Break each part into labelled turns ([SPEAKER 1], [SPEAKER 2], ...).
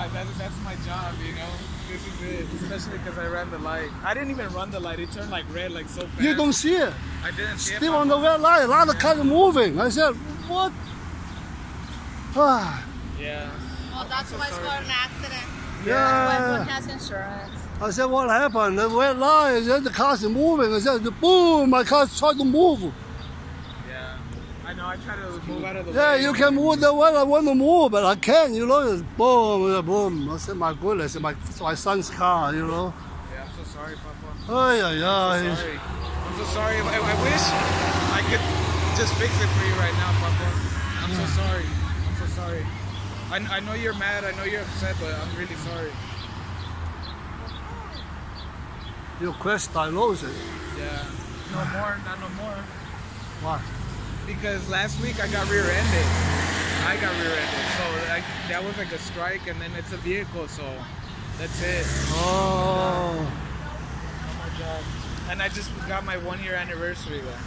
[SPEAKER 1] I, that's, that's my job, you know. This is it, especially because I ran the light. I didn't even run the light; it turned like red, like so fast.
[SPEAKER 2] You don't see it.
[SPEAKER 1] I didn't see
[SPEAKER 2] Still
[SPEAKER 1] it.
[SPEAKER 2] on the red light. A lot of cars moving. I said, what? Ah,
[SPEAKER 1] Yeah.
[SPEAKER 3] Well, that's
[SPEAKER 1] so
[SPEAKER 3] why it's
[SPEAKER 1] sorry.
[SPEAKER 3] got an accident.
[SPEAKER 2] yeah.
[SPEAKER 3] One has insurance.
[SPEAKER 2] I said, what happened? The red light. I said, the car's moving. I said, boom, my car tried to move.
[SPEAKER 1] Yeah. I. Try to move out of the
[SPEAKER 2] Yeah,
[SPEAKER 1] way.
[SPEAKER 2] you can move the way I want to move, but I can't, you know. It's boom, boom. I said, my goodness, my, my son's car, you know.
[SPEAKER 1] Yeah, I'm so sorry, Papa.
[SPEAKER 2] Ay, ay, ay.
[SPEAKER 1] Sorry. I'm so sorry. I, I wish I could just fix it for you right now, Papa. I'm so sorry. I'm so sorry. I, I know you're mad. I know you're upset, but I'm really sorry.
[SPEAKER 2] Your quest, I crash it.
[SPEAKER 1] Yeah. No more. Not no more.
[SPEAKER 2] What?
[SPEAKER 1] Because last week I got rear-ended. I got rear-ended. So I, that was like a strike, and then it's a vehicle, so that's it.
[SPEAKER 2] Oh.
[SPEAKER 1] Oh my god. And I just got my one-year anniversary though.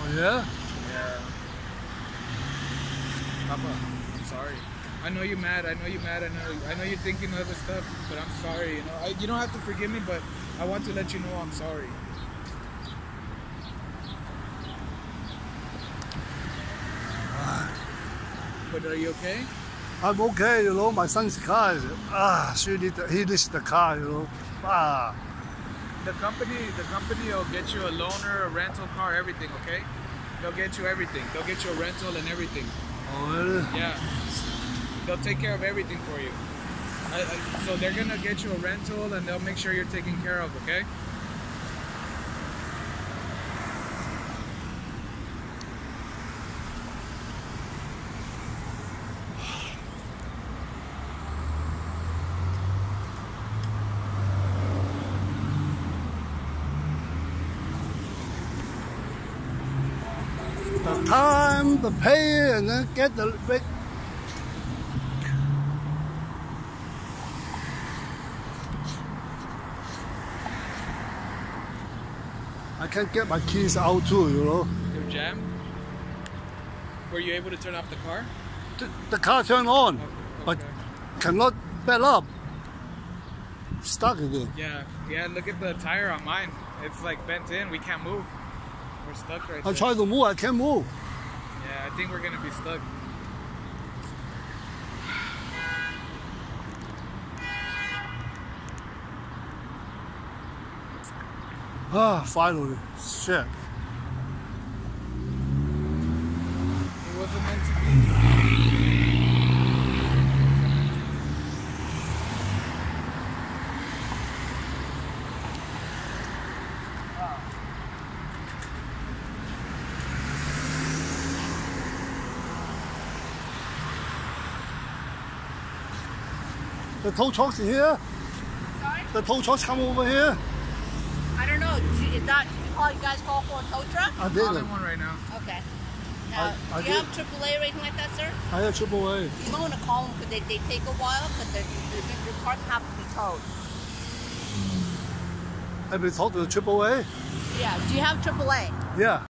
[SPEAKER 2] Oh, yeah?
[SPEAKER 1] Yeah. Papa, I'm sorry. I know you're mad. I know you're mad. I know. I know you're thinking other stuff, but I'm sorry. You know, I, you don't have to forgive me, but I want to let you know I'm sorry. But are you okay?
[SPEAKER 2] I'm okay, you know. My son's car is, ah, she the, he needs the car, you know. Ah.
[SPEAKER 1] The company, the company will get you a loaner, a rental car, everything. Okay? They'll get you everything. They'll get you a rental and everything.
[SPEAKER 2] Oh, really?
[SPEAKER 1] Yeah. They'll take care of everything for you. I, I, so they're gonna get you a rental and they'll make sure you're taken care of, okay?
[SPEAKER 2] The time, the pay, and then get the big. I can't get my keys out too, you know.
[SPEAKER 1] You're jammed. Were you able to turn off the car?
[SPEAKER 2] The, the car turned on, but
[SPEAKER 1] Okay.
[SPEAKER 2] cannot back up. Stuck again.
[SPEAKER 1] Yeah, yeah. Look at the tire on mine. It's like bent in. We can't move. We're stuck right
[SPEAKER 2] I
[SPEAKER 1] there.
[SPEAKER 2] try to move, I can't move.
[SPEAKER 1] Yeah, I think we're gonna be stuck.
[SPEAKER 2] Ah, finally. Shit.
[SPEAKER 1] It wasn't meant to be.
[SPEAKER 2] The tow truck's are here.
[SPEAKER 3] Sorry?
[SPEAKER 2] The tow truck's come over here.
[SPEAKER 3] I don't know. Did you- Is that, did you call, you guys call for a tow truck?
[SPEAKER 2] I
[SPEAKER 1] Calling
[SPEAKER 2] didn't.
[SPEAKER 1] one right now.
[SPEAKER 3] Okay. Now,
[SPEAKER 2] I
[SPEAKER 3] do you
[SPEAKER 2] did.
[SPEAKER 3] have AAA or anything like that, sir?
[SPEAKER 2] I have AAA. A.
[SPEAKER 3] You might want to call them because they, they take a while because the, the, the cars have to be towed.
[SPEAKER 2] Have you talked to the triple A?
[SPEAKER 3] Yeah. Do you have AAA?
[SPEAKER 2] Yeah.